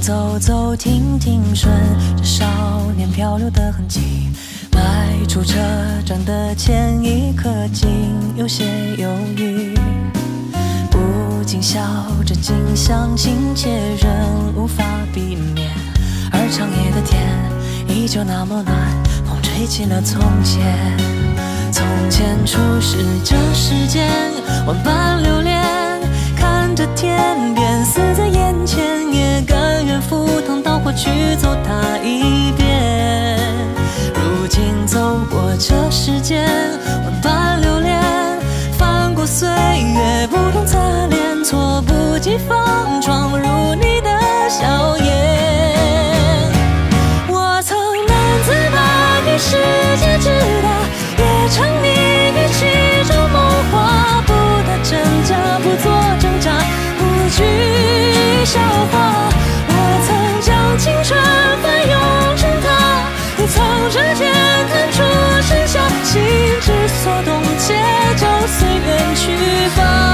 走走停停，顺着少年漂流的痕迹。迈出车站的前一刻，竟有些犹豫。不禁笑着，竟相信切，仍无法避免。而长夜的天依旧那么暖，风吹起了从前。从前初识这世间，万般留恋，看着天边死在眼前，去走它一遍。如今走过这世间，万般留恋，翻过岁月不同侧脸，措不及防曾指尖弹出盛夏，心之所动，且就随缘去吧。